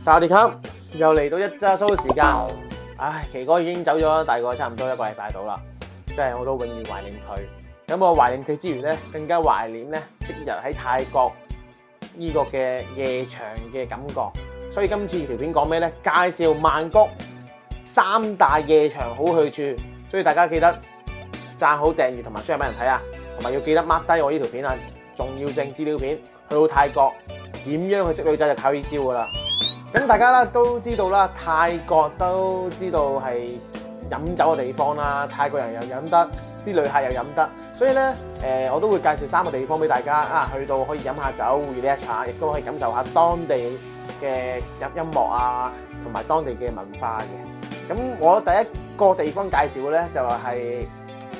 沙迪卡又嚟到一揸蘇嘅時間，唉，奇哥已經走咗大概差唔多一個禮拜到啦，真係我都永遠懷念佢。咁我懷念佢之餘咧，更加懷念咧昔日喺泰國呢個嘅夜場嘅感覺。所以今次條片講咩咧？介紹曼谷三大夜場好去處，所以大家記得讚好、訂閱同埋 share 俾人睇啊！同埋要記得 mark 低我呢條片啊，重要性資料片。去到泰國點樣去識女仔就靠呢招噶啦。咁大家啦都知道啦，泰國都知道係飲酒嘅地方啦，泰國人又飲得，啲旅客又飲得，所以咧誒、我都會介紹三個地方俾大家啊，去到可以飲下酒，互熱一下，亦都可以感受下當地嘅音音樂啊，同埋當地嘅文化嘅。咁我第一個地方介紹嘅咧就係、是、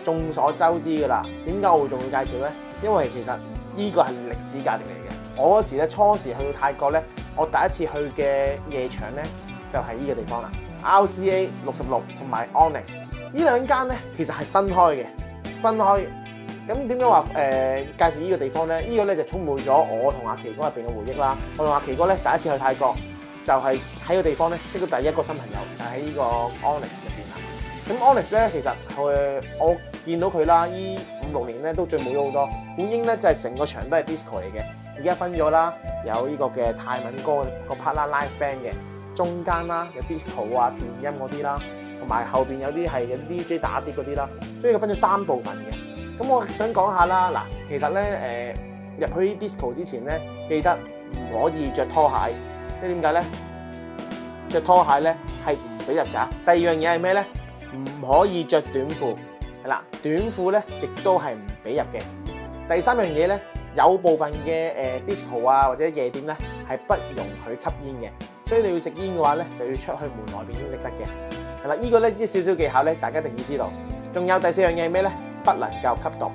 眾所周知噶啦。點解我會仲要介紹咧？因為其實呢個係歷史價值嚟嘅。我嗰時咧初時去到泰國咧，我第一次去嘅夜場咧就係、是、呢個地方啦。RCA 六十六同埋 Onyx 呢兩間咧其實係分開嘅，分開。咁點解話誒介紹呢個地方咧？呢、這個咧就充滿咗我同阿奇哥入邊嘅回憶啦。我同阿奇哥咧第一次去泰國就係喺個地方咧識到第一個新朋友，就喺、是、呢個 Onyx 入邊啦。咁 Onyx 咧其實佢我見到佢啦，依五六年咧都進步咗好多。本應咧就係成個場都係 disco 嚟嘅，而家分咗啦，有呢個嘅泰文歌個 part，live band 嘅。中間啦，有 disco 啊、電音嗰啲啦，同埋後邊有啲係嘅 DJ 打碟嗰啲啦，所以佢分咗三部分嘅。咁我想講下啦，嗱，其實咧誒入去 disco 之前咧，記得唔可以着拖鞋，即係點解咧？着拖鞋咧係唔俾入㗎。第二樣嘢係咩咧？唔可以着短褲，係啦，短褲咧亦都係唔俾入嘅。第三樣嘢咧，有部分嘅誒 disco 啊或者夜店咧係不容許吸煙嘅。所以你要食煙嘅話咧，就要出去門外邊先食得嘅。係啦，呢個咧啲少少技巧咧，大家一定要知道。仲有第四樣嘢係咩咧？不能夠吸毒，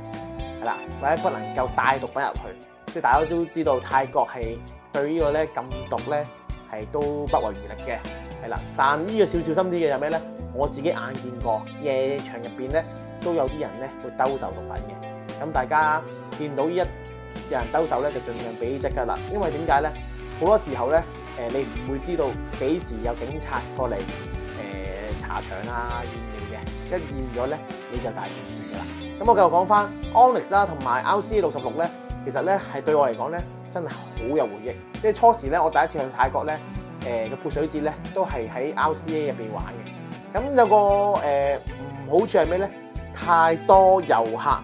係啦，或者不能夠帶毒品入去。即係大家都知道泰國係對呢個咧禁毒咧係都不遺餘力嘅，係啦。但呢個少小心啲嘅有咩咧？我自己眼見過夜場入邊咧都有啲人咧會兜售毒品嘅。咁大家見到呢一有人兜售咧，就盡量俾即㗎啦。因為點解咧？好多時候咧。誒，你唔會知道幾時有警察過嚟誒、查場啊驗你嘅，一驗咗咧你就大件事噶啦。咁我繼續講翻 Onyx 啦，同埋 RCA 六十六咧，其實咧係對我嚟講咧真係好有回憶。即係初時咧，我第一次去泰國咧，誒嘅潑水節咧都係喺 RCA 入邊玩嘅。咁有個誒唔、好處係咩咧？太多遊客，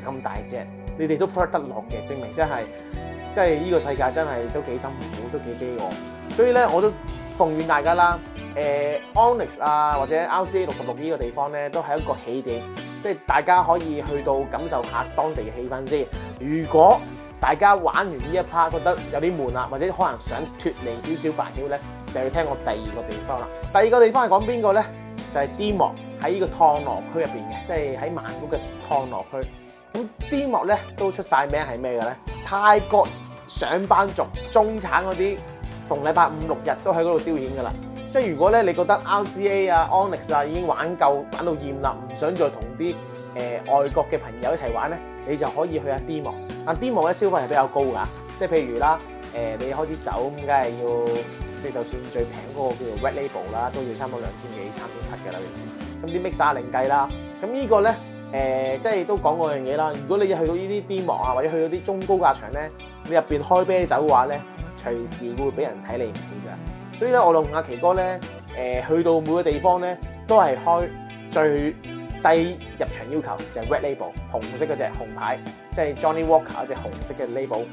咁大隻，你哋都 f 得落嘅，證明真係。即係呢個世界真係都幾辛苦，都幾飢餓，所以咧我都奉勸大家啦。誒、Onyx 啊，或者 RCA 六十六呢個地方咧，都係一個起點，即係大家可以去到感受下當地嘅氣氛先。如果大家玩完呢一 part 覺得有啲悶啦，或者可能想脫離少少煩擾咧，就要聽我第二個地方啦。第二個地方係講邊個咧？就係 D Mo 喺呢個湯羅區入邊嘅，即係喺曼谷嘅湯羅區。咁 D 莫咧都出晒名係咩嘅咧？泰國上班族中產嗰啲，逢禮拜五六日都喺嗰度消遣噶啦。即係如果咧你覺得 RCA 啊、Onyx 啊已經玩夠玩到厭啦，唔想再同啲誒外國嘅朋友一齊玩咧，你就可以去下 D 莫。但 D 莫咧消費係比較高㗎，即係譬如啦，誒、你開始走咁，梗係要即係就算最平嗰個叫做 Red Label 啦，都要差唔多兩千幾三千匹㗎啦，咁啲 mixer 另計啦。咁呢個咧。誒、即係都講過樣嘢啦。如果你去到呢啲 D 幕啊，或者去到啲中高價場咧，你入邊開啤酒嘅話咧，隨時會俾人睇你唔起㗎。所以咧，我同阿奇哥咧，誒、去到每個地方咧，都係開最低入場要求，就係、Red Label 紅色嗰隻紅牌，即、係、Johnny Walker 嗰隻紅色嘅 label，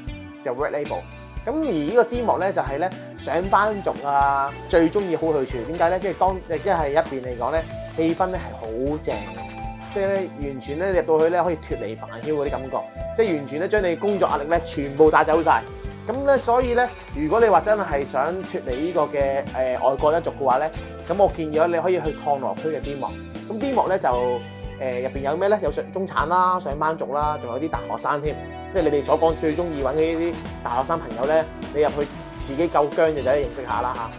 就 Red Label。咁而呢個 D 幕咧，就係、是、咧上班族啊最中意好去處。點解咧？即係當即係一邊嚟講咧，氣氛咧係好正嘅。即係咧，完全咧入到去咧，可以脫離煩囂嗰啲感覺，即係完全咧將你工作壓力咧全部帶走晒。咁咧，所以咧，如果你話真係想脱離呢個嘅誒、外國一族嘅話咧，咁我建議，你可以去康樂區嘅 D 幕。咁 D 幕咧就誒入邊有咩咧？有上中產啦、上班族啦，仲有啲大學生添。即係你哋所講最中意揾嘅呢啲大學生朋友咧，你入去自己夠僵嘅就可以認識下啦嚇。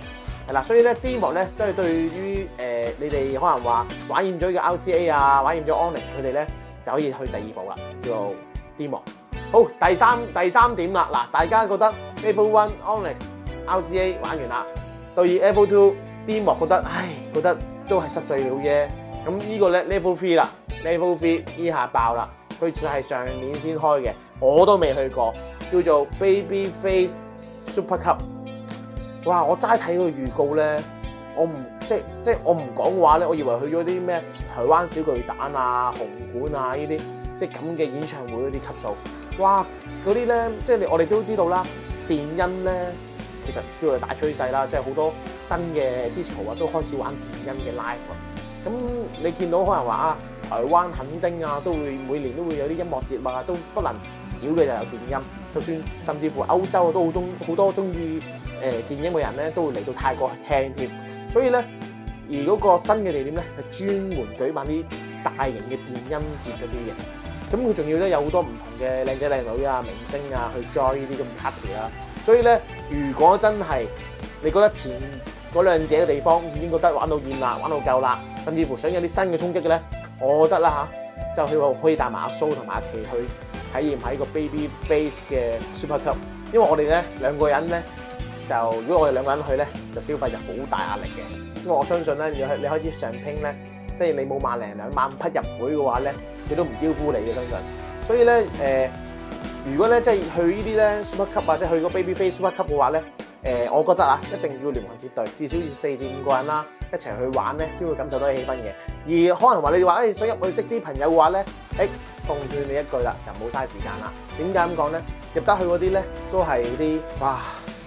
係啦，所以咧 D 幕咧，即係對於誒、你哋可能話玩厭咗嘅 RCA 啊，玩厭咗 Onyx 佢哋咧，就可以去第二步啦，叫做 D 幕。好，第三第三點啦，嗱，大家覺得 Level One Onyx RCA 玩完啦，到二 Level Two D 幕覺得，唉，覺得都係濕碎料啫。咁呢個咧 Level Three 啦，Level Three 依下爆啦，佢就係上年先開嘅，我都未去過，叫做 Baby Face Super Cup。哇！我齋睇個預告咧，我唔即即我唔講嘅話咧，我以為去咗啲咩台灣小巨蛋啊、紅館啊呢啲即咁嘅演唱會嗰啲級數。哇！嗰啲咧，即係我哋都知道啦，電音咧其實叫做大趨勢啦，即係好多新嘅 disco 啊都開始玩電音嘅 live。咁你見到可能話啊，台灣肯丁啊都會每年都會有啲音樂節啊，都不能少嘅就有電音。就算甚至乎歐洲都好多好多中意誒電音嘅人咧，都會嚟到泰國去聽添。所以咧，而嗰個新嘅地點咧係專門舉辦啲大型嘅電音節嗰啲嘅。咁佢仲要咧有好多唔同嘅靚仔靚女啊、明星啊去 join 呢啲咁 party 啦。所以咧，如果真係你覺得前嗰兩者嘅地方已經覺得玩到厭啦、玩到夠啦，甚至乎想有啲新嘅衝擊嘅咧，我覺得啦嚇，就去可以帶埋阿蘇同埋阿琪去體驗喺個 Baby Face 嘅 Super Cup。因為我哋咧兩個人咧，就如果我哋兩個人去咧，就消費就好大壓力嘅。因為我相信咧，你你開始上拼咧，即係你冇萬零兩萬匹入會嘅話咧，佢都唔招呼你嘅相信。所以咧誒、如果咧即係去呢啲咧 Super Cup 啊，即係去個 Baby Face Super Cup 嘅話咧。誒、我覺得啊，一定要聯盟結隊，至少要四至五個人啦，一齊去玩咧，先會感受到氣氛嘅。而可能話你話誒想入去識啲朋友嘅話咧，誒、奉勸你一句啦，就唔好嘥時間啦。點解咁講咧？入得去嗰啲咧，都係啲哇，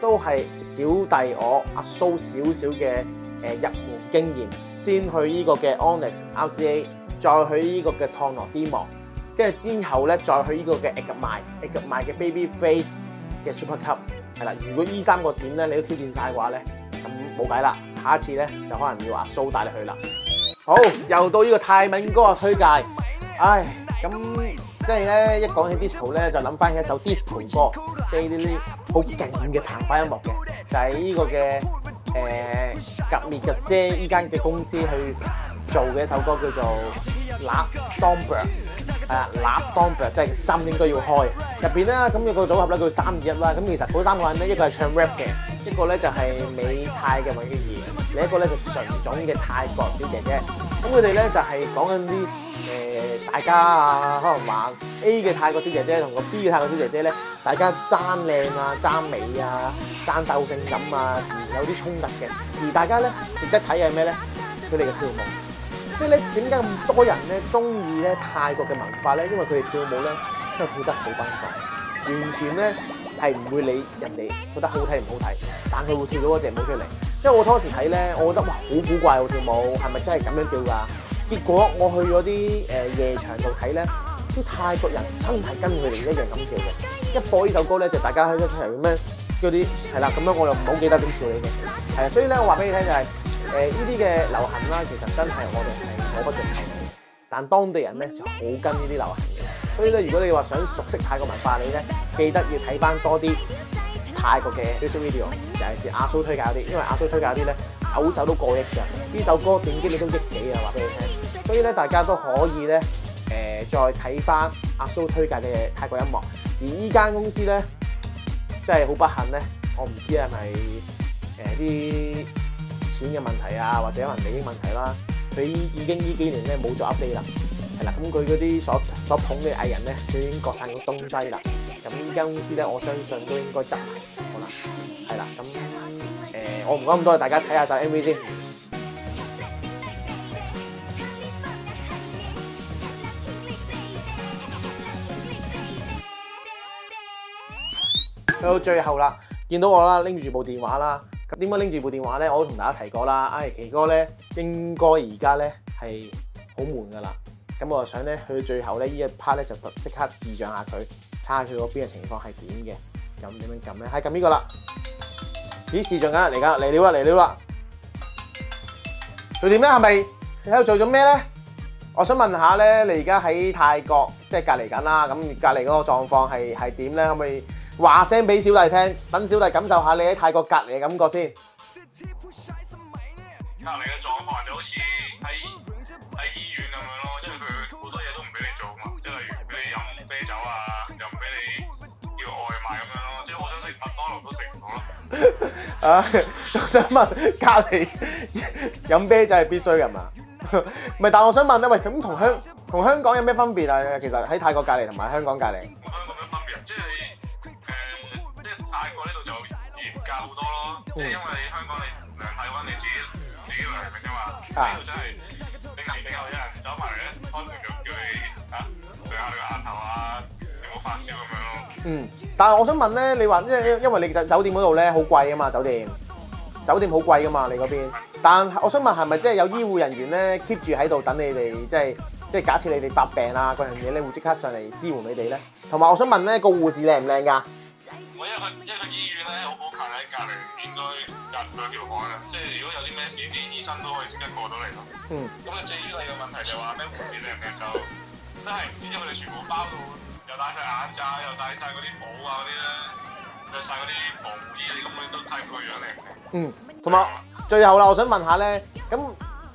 都係小弟我阿蘇少少嘅誒入門經驗，先去呢個嘅 Onyx RCA，再去呢個嘅 Tonal Demo，，跟住之後咧，再去呢個嘅 Agmy，Agmy 嘅 Baby Face 嘅 Super Cup。係啦，如果依三個點咧你都挑戰晒嘅話咧，咁冇計啦，下一次咧就可能要阿蘇帶你去啦。好，又到呢個泰文歌推介，唉，咁即係咧一講起 disco 咧，就諗翻起一首 disco 歌，即係呢啲好勁嘅澎湃音樂嘅，就係、是、呢個嘅誒格列嘅聲依間嘅公司去做嘅一首歌，叫做《l a Domber》。係啊，立當白即係心應該要開。入邊咧咁有個組合咧叫三二一啦。咁其實嗰三個人咧，一個係唱 rap 嘅，一個咧就係美泰嘅尹潔儀，另一個咧就純種嘅泰國小姐姐。咁佢哋咧就係講緊啲誒大家啊，可能話 A 嘅泰國小姐姐同個 B 嘅泰國小姐姐咧，大家爭靚啊、爭美啊、爭鬥性感啊，而有啲衝突嘅。而大家咧值得睇嘅係咩咧？佢哋嘅跳舞。即係咧，點解咁多人咧中意咧泰國嘅文化咧？因為佢哋跳舞咧真係跳得好奔放，完全咧係唔會理人哋覺得好睇唔好睇，但佢會跳到嗰隻舞出嚟。即係我當時睇咧，我覺得哇好古怪喎跳舞，係咪真係咁樣跳㗎？結果我去嗰啲誒夜場度睇咧，啲泰國人真係跟佢哋一樣咁跳嘅。一播呢首歌咧，就大家喺一齊咁樣嗰啲係啦，咁樣我又唔好記得點跳你嘅。係啊，所以咧我話俾你聽就係。誒呢啲嘅流行啦，其實真係我哋係摸不着頭腦，但當地人咧就好跟呢啲流行嘅，所以咧如果你話想熟悉泰國文化，你咧記得要睇翻多啲泰國嘅 music video，尤其是阿蘇推介啲，因為阿蘇推介啲咧首首都過億㗎，呢首歌點擊你都億幾啊，話俾你聽，所以咧大家都可以咧誒、再睇翻阿蘇推介嘅泰國音樂，而依間公司咧真係好不幸咧，我唔知係咪誒啲。錢嘅問題啊，或者可能利益問題啦，佢已經呢幾年咧冇咗 update 啦，係啦，咁佢嗰啲所所捧嘅藝人咧，佢已經割散咗東西啦，咁呢間公司咧，我相信都應該執埋，好啦。啦，咁誒、我唔講咁多，大家睇下首 MV 先。去到最後啦，見到我啦，拎住部電話啦。咁點解拎住部電話咧？我都同大家提過啦。唉、奇哥咧應該而家咧係好悶噶啦。咁我就想咧去到最後咧呢一 part 咧就即刻試像下佢，睇下佢嗰邊嘅情況係點嘅。咁點樣撳咧？係撳呢個啦。咦，視像緊嚟㗎，嚟料啦嚟料啦。佢點咧？係咪喺度做咗咩咧？我想問下咧，你而家喺泰國即係隔離緊啦。咁隔離嗰個狀況係係點咧？可唔可以？話聲俾小弟聽，等小弟感受下你喺泰國隔離嘅感覺先。隔離嘅狀況就好似喺喺醫院咁樣咯，啤酒啊，又唔俾你叫外卖咁样咯，即系我想食麦当劳都食唔到咯。啊，我想问隔篱饮啤酒系必須㗎嘛？唔系，但係我想问咧，喂，咁同香同香港有咩分别啊？其实喺泰国隔篱同埋香港隔篱。有咩分別？即係誒，即係泰國呢度就嚴格好多咯，即系因為香港你量体温你自己自己量嘅啫嘛，呢度真系你隔離有人走埋嚟咧，開門就叫你啊，對下你個額頭啊，你冇發燒咁樣咯。嗯，但係我想問咧，你話因因因為你酒酒店嗰度咧好貴啊嘛，酒店酒店好貴噶嘛，你嗰邊。但係我想問係咪即係有醫護人員咧 keep 住喺度等你哋，即係即係假設你哋發病啊嗰樣嘢咧，會即刻上嚟支援你哋咧？同埋我想問咧，個護士靚唔靚㗎？我一個一個醫院咧，好好近喺隔離，應該隔兩條海啊！即係如果有啲咩事，啲醫生都可以即刻過到嚟咯。嗯。咁啊，至於你個問題就話咩護士靚唔靚就又戴晒眼罩，又戴晒嗰啲帽啊嗰啲咧，着晒嗰啲毛衣，你根本都睇唔到個樣靚。嗯，同埋最後啦，我想問下咧，咁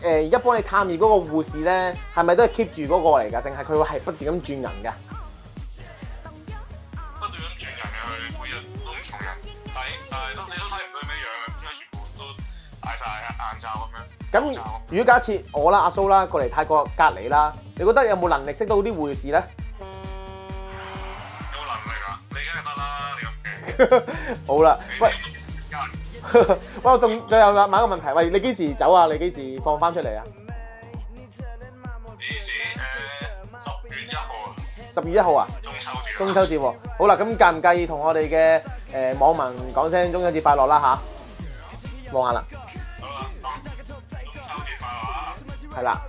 誒而家幫你探熱嗰個護士咧，係咪都係 keep 住嗰個嚟㗎？定係佢會係不斷咁轉人㗎？不斷咁轉人嘅佢，每日都唔同人，但係但係都你都睇唔到咩樣嘅，因為全部都戴晒眼罩咁樣。咁如果假設我啦、阿蘇啦過嚟泰國隔離啦，你覺得有冇能力識到啲護士咧？好啦，喂，喂，我仲最後啦，問一個問題，喂，你幾時走啊？你幾時放翻出嚟啊？十月一號啊？中秋節。中秋節喎。好啦，咁介唔介意同我哋嘅誒網民講聲中秋節快樂啦吓，望下啦，好啦！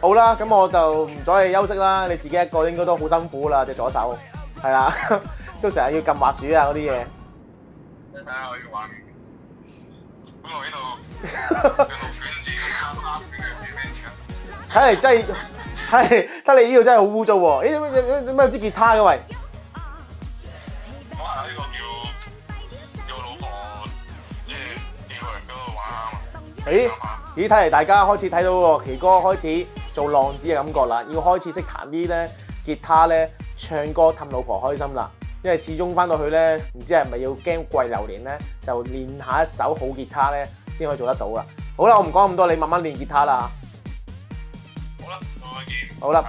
好 啦，咁我就唔阻你休息啦。你自己一個應該都好辛苦啦，隻左手係啦，都成日要撳滑鼠啊嗰啲嘢。你睇下我呢個畫面，咁我呢度 睇嚟真係，係得你呢度真係好污糟喎！咦，點點點解有支吉他嘅喂？家？我係呢個叫叫老婆，即係寄過嚟俾我玩下嘛。咦咦，睇嚟大家開始睇到喎，奇哥開始做浪子嘅感覺啦，要開始識彈啲咧吉他咧，唱歌氹老婆開心啦。因為始終翻到去咧，唔知係咪要驚貴榴蓮咧，就練下一首好吉他咧，先可以做得到啦。好啦，我唔講咁多，你慢慢練吉他啦。好啦，再見。好啦。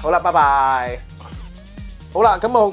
好啦，拜拜。好啦，咁我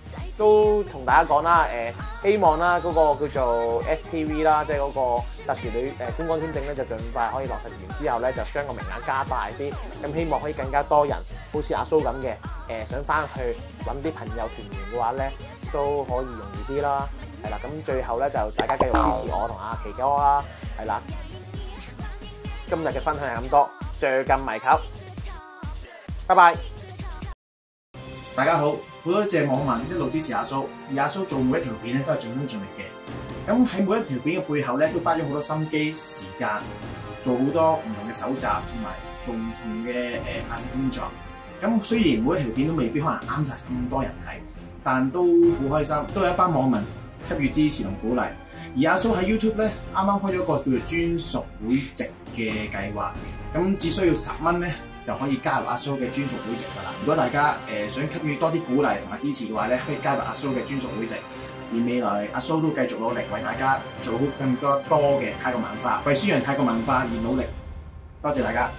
都同大家講啦，誒、希望啦嗰、個叫做 STV 啦，即係嗰個特殊旅誒、觀光簽證咧，就盡快可以落實完之後咧，就將個名額加大啲，咁希望可以更加多人，好似阿蘇咁嘅誒，想翻去揾啲朋友團圓嘅話咧，都可以容易啲啦，係啦，咁最後咧就大家繼續支持我同阿奇哥啦，係啦，今日嘅分享係咁多，最近迷球，拜拜。大家好，好多謝網民一路支持阿蘇，而阿蘇做每一條片咧都係盡心盡力嘅。咁喺每一條片嘅背後咧，都花咗好多心機時間，做好多唔同嘅搜集，同埋做唔同嘅誒、拍攝工作。咁雖然每一條片都未必可能啱晒咁多人睇，但都好開心，都有一班網民給予支持同鼓勵。而阿蘇喺 YouTube 咧，啱啱開咗一個叫做專屬會籍嘅計劃，咁只需要十蚊咧，就可以加入阿蘇嘅專屬會籍噶啦。如果大家誒、想給予多啲鼓勵同埋支持嘅話咧，可以加入阿蘇嘅專屬會籍。而未來阿蘇都繼續努力為大家做好更多多嘅泰國文化，為宣揚泰國文化而努力。多謝大家。